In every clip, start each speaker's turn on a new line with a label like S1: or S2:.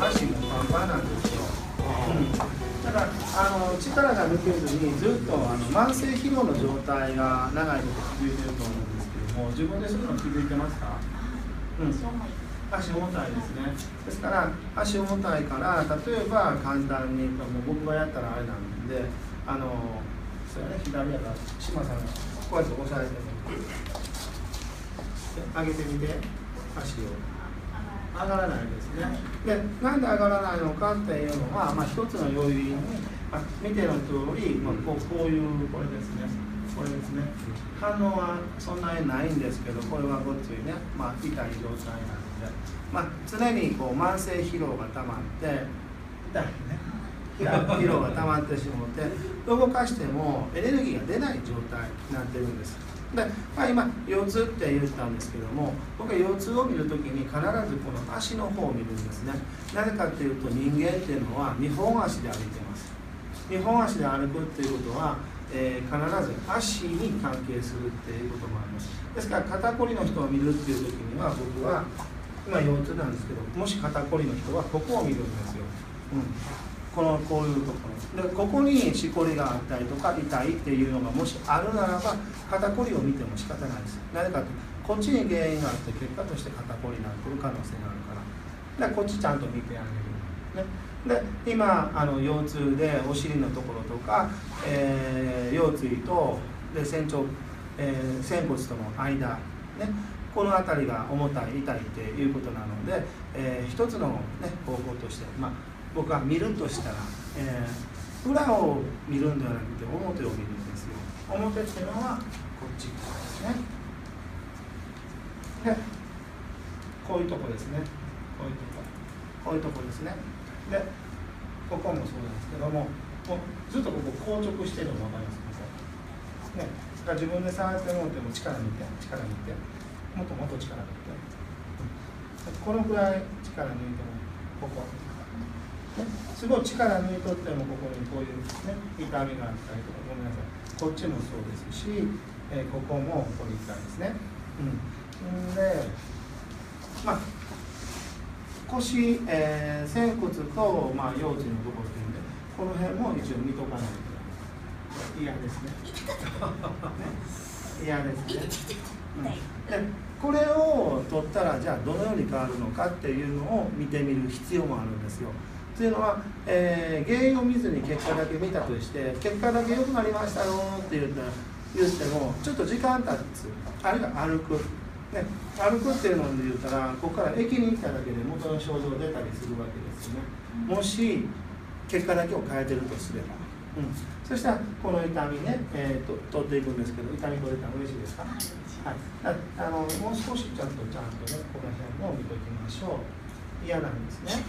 S1: 足もパンパンなんですよ、うん、だからあの力が抜けずにずっとあの慢性疲労の状態が長いこと続いてると思うんですけども自分でそういうの気づいてますか、うん、足重たいですね。ですから足重たいから例えば簡単にもう僕がやったらあれなんであのそうやね左やから志さんがこうやって押さえて上げてみて足を。上がらないですね。でなんで上がらないのかっていうのは、まあ、一つの要因に、まあ、見ての通り、まあ、こうこういうこれですね。これですね。反応はそんなにないんですけどこれはごっついね、まあ、痛い状態なので、まあ、常にこう慢性疲労がたまって痛いね。疲労がたまってしまって動かしてもエネルギーが出ない状態になってるんですで、まあ、今腰痛って言ったんですけども僕は腰痛を見るときに必ずこの足の方を見るんですね。なぜかっていうと人間っていうのは2本足で歩いてます。2本足で歩くっていうことは、えー、必ず足に関係するっていうこともあります。ですから肩こりの人を見るっていう時には僕は今腰痛なんですけどもし肩こりの人はここを見るんですよ、うん。このこういうところ。でここにしこりがあったりとか痛いっていうのがもしあるならば肩こりを見ても仕方ないです。なぜかとこっちに原因があって結果として肩こりになってる可能性があるから。でこっちちゃんと見てあげる、ね、で今あの腰痛でお尻のところとか、えー、腰椎とで仙腸、えー、仙骨との間、ね、この辺りが重たい痛いっていうことなので、えー、一つの、ね、方法として、まあ僕は見るとしたら、えー、裏を見るんではなくて表を見るんですよ。表っていうのはこっちですね。でこういうとこですね。こういうとこ。こういうとこですね。でここもそうなんですけどももうずっとここ硬直してるの分かりますここね。だから自分で触ってもっても力抜いて力抜いてもっともっと力抜いて。このぐらい力抜いてもここ。ね、すごい力抜いとってもここにこういう、ね、痛みがあったりとかごめんなさいこっちもそうですし、えー、ここもここに痛いですね。うん、でまあ腰、えー、仙骨と、まあ、腰椎のところっていうんでこの辺も一応見とかないと嫌ですね。嫌ですね。うん、でこれを取ったらじゃあどのように変わるのかっていうのを見てみる必要もあるんですよ。というのは、えー、原因を見ずに結果だけ見たとして結果だけ良くなりましたよって言ったら言ってもちょっと時間経つ。あるいは歩く、ね、歩くっていうので言ったらここから駅に行っただけで元の症状出たりするわけですよね。もし結果だけを変えてるとすれば、うん、そしたらこの痛みね、えーと、取っていくんですけど痛み取れたら嬉しいですか、はい、ああのもう少しちゃんとちゃんとねこの辺も見ときましょう。嫌なんですね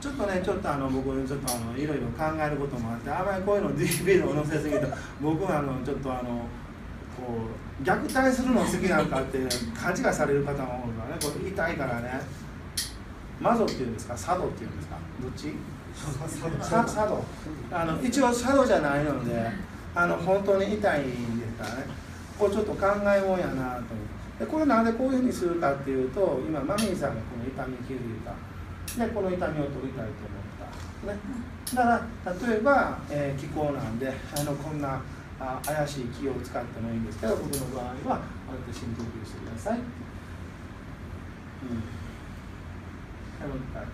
S1: ちょっとねちょっとあの僕ちょっとあのいろいろ考えることもあってあまりこういうの DVD を載せすぎると 僕はあのちょっとあのこう虐待するの好きなのかって勘違いされる方も多いからね。これ痛いからね。マゾっていうんですか？佐渡っていうんですか？どっち？佐渡あの一応佐渡じゃないのであの本当に痛いんですからね。これちょっと考えもんやなと思って。でこれなんでこういうふうにするかっていうと今マミーさんがこの痛み気づいたでこの痛みを取りたいと思った、ね、だから例えば、えー、気候なんであのこんなあ怪しい気を使ってもいいんですけど僕の場合はこうやって深呼吸してください、うん、はいもう一回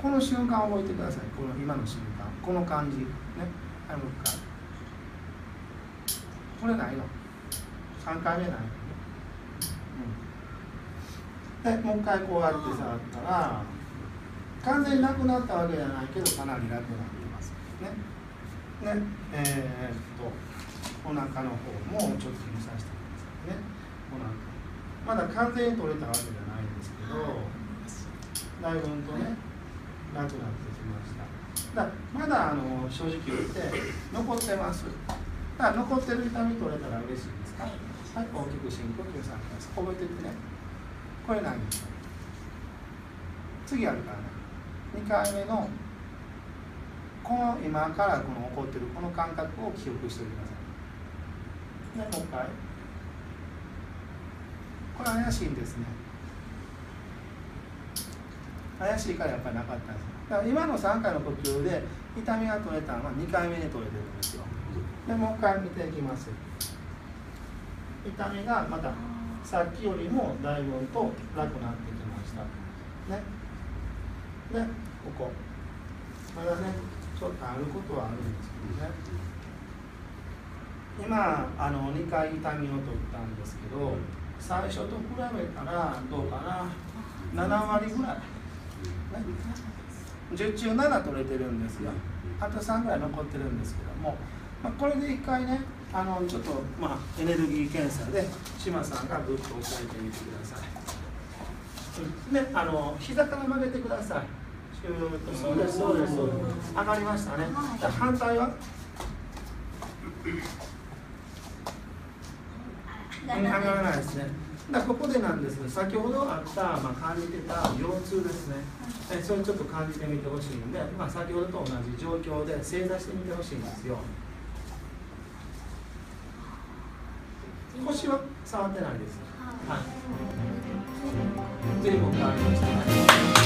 S1: この瞬間を覚えてください。この今の瞬間。この感じ。ね。はいもう一回これないの。3回目ないの。でもう一回こうやって触ったら完全になくなったわけじゃないけどかなり楽になってますね。ねえー、っとお腹の方もちょっと見させてくださいね。お腹。まだ完全に取れたわけじゃないんですけどだいぶんとね楽になってきました。だまだあの正直言って残ってます。だ残ってる痛み取れたら嬉しいですか？はい大きく深呼吸されます。覚えていてね。これ何次あるからね。2回目のこの今からこの起こってるこの感覚を記憶しておいてください。ねもう一回。これ怪しいんですね。怪しいからやっぱりなかったんです。だから今の3回の呼吸で痛みが取れたのは2回目に取れてるんですよ。でもう一回見ていきます。痛みがまたさっきよりもだいぶと楽になってきました。ね。でここ。まだねちょっとあることはあるんですけどね。今あの2回痛みを取ったんですけど最初と比べたらどうかな。7割ぐらい、ね、10中7取れてるんですよ。あと3ぐらい残ってるんですけども、まあ、これで1回ねあのちょっとまあエネルギー検査で島さんがぐっと押さえてみてくださいであの膝から曲げてください。そうですそうですそうです上がりましたね反対は上がらないですねだここでなんですね先ほどあった、まあ、感じてた腰痛ですね。えそれちょっと感じてみてほしいんで、まあ、先ほどと同じ状況で正座してみてほしいんですよ。腰は触ってないです。はい。随分変わりましたね